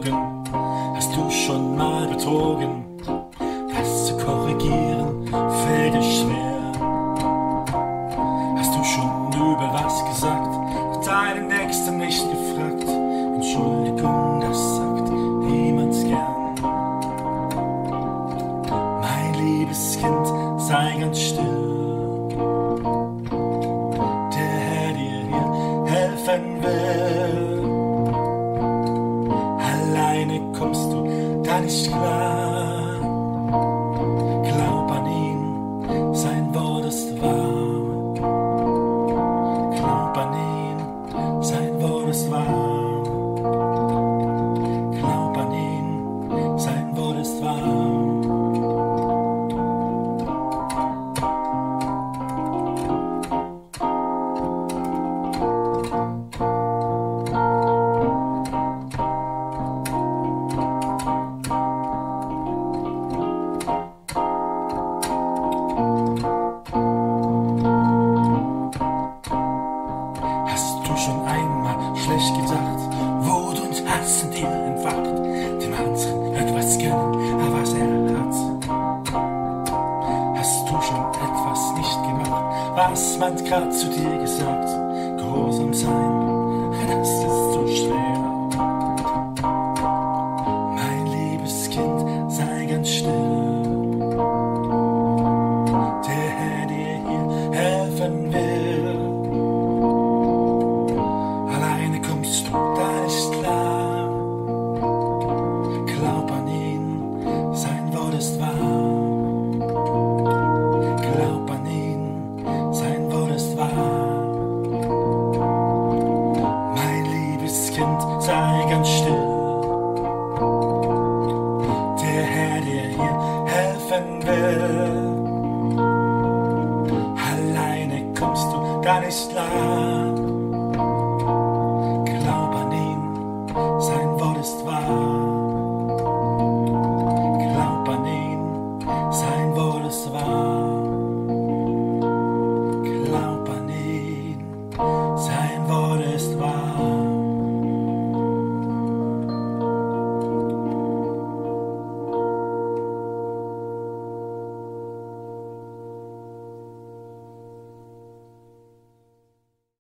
Augen hast du schon mal betrogen. Das zu korrigieren fällt dir schwer. Hast du schon über was gesagt, hat deinen Nächsten nicht gefragt. Entschuldigung, das sagt niemand gern. Mein liebes Kind, sei ganz still. Der Herr dir hier helfen will. satisfied. Tieren wartet, dem Hans etwas was gern, was er hat. Hast du schon etwas nicht gemacht, was man grad zu dir gesagt? Gehorsam sein, das ist so schwer. will. Alleine kommst du gar nicht lang.